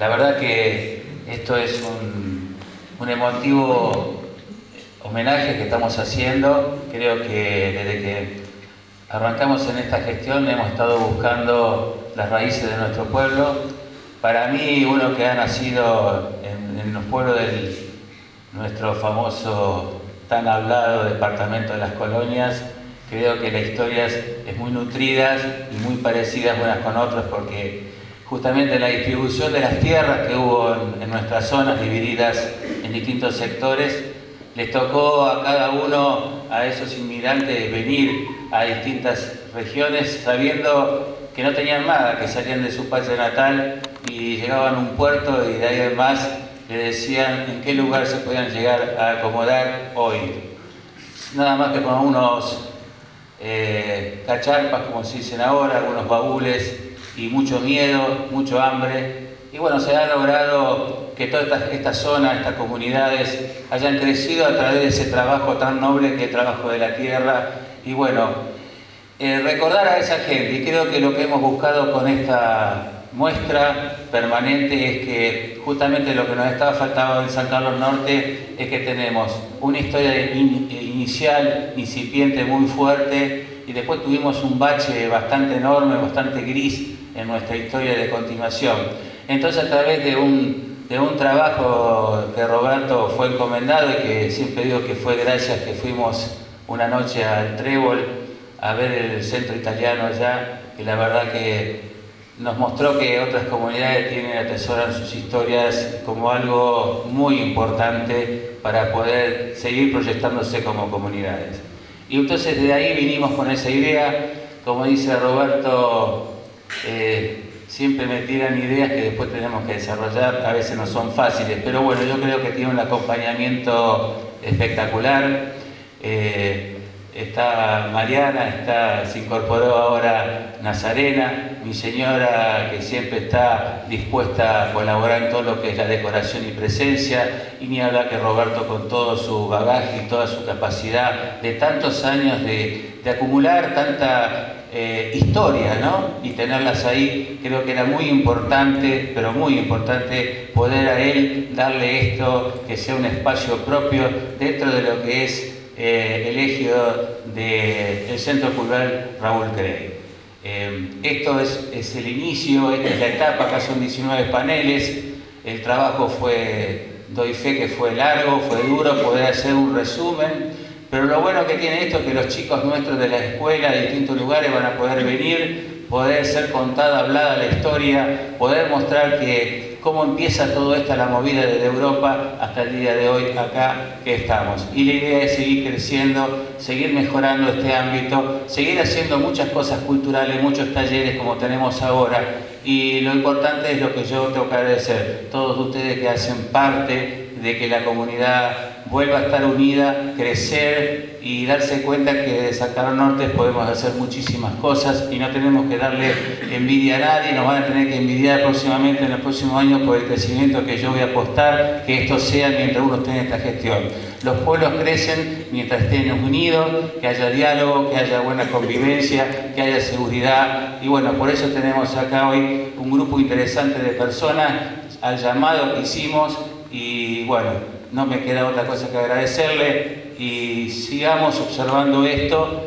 La verdad que esto es un, emotivo homenaje que estamos haciendo. Creo que desde que arrancamos en esta gestión hemos estado buscando las raíces de nuestro pueblo. Para mí, uno que ha nacido en, en los pueblos de nuestro famoso, tan hablado departamento de las colonias, creo que la historia es muy nutrida y muy parecidas unas con otras porque justamente la distribución de las tierras que hubo en, nuestras zonas divididas en distintos sectores, les tocó a cada uno, a esos inmigrantes, venir a distintas regiones sabiendo que no tenían nada, que salían de su patria natal y llegaban a un puerto y de ahí además le decían en qué lugar se podían llegar a acomodar hoy. Nada más que con unos eh, cacharpas, como se dicen ahora, algunos baúles y mucho miedo, mucho hambre. Y bueno, se ha logrado que todas estas, esta zonas, estas comunidades hayan crecido a través de ese trabajo tan noble que es el trabajo de la tierra. Y bueno, eh, recordar a esa gente, y creo que lo que hemos buscado con esta muestra permanente es que justamente lo que nos estaba faltando en San Carlos Norte es que tenemos una historia inicial, incipiente, muy fuerte, y después tuvimos un bache bastante enorme, bastante gris en nuestra historia de continuación. Entonces a través de un, de un trabajo que Roberto fue encomendado y que siempre digo que fue gracias que fuimos una noche al Trébol a ver el centro italiano allá, y la verdad que nos mostró que otras comunidades tienen, atesoran sus historias como algo muy importante para poder seguir proyectándose como comunidades. Y entonces de ahí vinimos con esa idea, como dice Roberto, eh, siempre me tiran ideas que después tenemos que desarrollar, a veces no son fáciles, pero bueno, yo creo que tiene un acompañamiento espectacular. Eh, está Mariana, está, se incorporó ahora Nazarena, mi señora que siempre está dispuesta a colaborar en todo lo que es la decoración y presencia, y ni hablar que Roberto con todo su bagaje y toda su capacidad de tantos años de, acumular tanta eh, historia, ¿no? Y tenerlas ahí, creo que era muy importante, pero muy importante, poder a él darle esto, que sea un espacio propio dentro de lo que es eh, el eje del Centro Cultural Raúl Crey. Eh, esto es, el inicio, esta es la etapa, acá son 19 paneles, el trabajo fue, doy fe que fue largo, fue duro, poder hacer un resumen, pero lo bueno que tiene esto es que los chicos nuestros de la escuela, de distintos lugares, van a poder venir, poder ser contada, hablada la historia, poder mostrar que cómo empieza todo esto, la movida desde Europa hasta el día de hoy acá que estamos. Y la idea es seguir creciendo, seguir mejorando este ámbito, seguir haciendo muchas cosas culturales, muchos talleres como tenemos ahora. Y lo importante es lo que yo tengo que agradecer, todos ustedes que hacen parte de que la comunidad vuelva a estar unida, crecer y darse cuenta que de San Norte podemos hacer muchísimas cosas y no tenemos que darle envidia a nadie, nos van a tener que envidiar próximamente en los próximos años por el crecimiento que yo voy a apostar, que esto sea mientras uno esté en esta gestión. Los pueblos crecen mientras estén unidos, que haya diálogo, que haya buena convivencia, que haya seguridad y bueno, por eso tenemos acá hoy un grupo interesante de personas al llamado que hicimos y bueno, no me queda otra cosa que agradecerle y sigamos observando esto.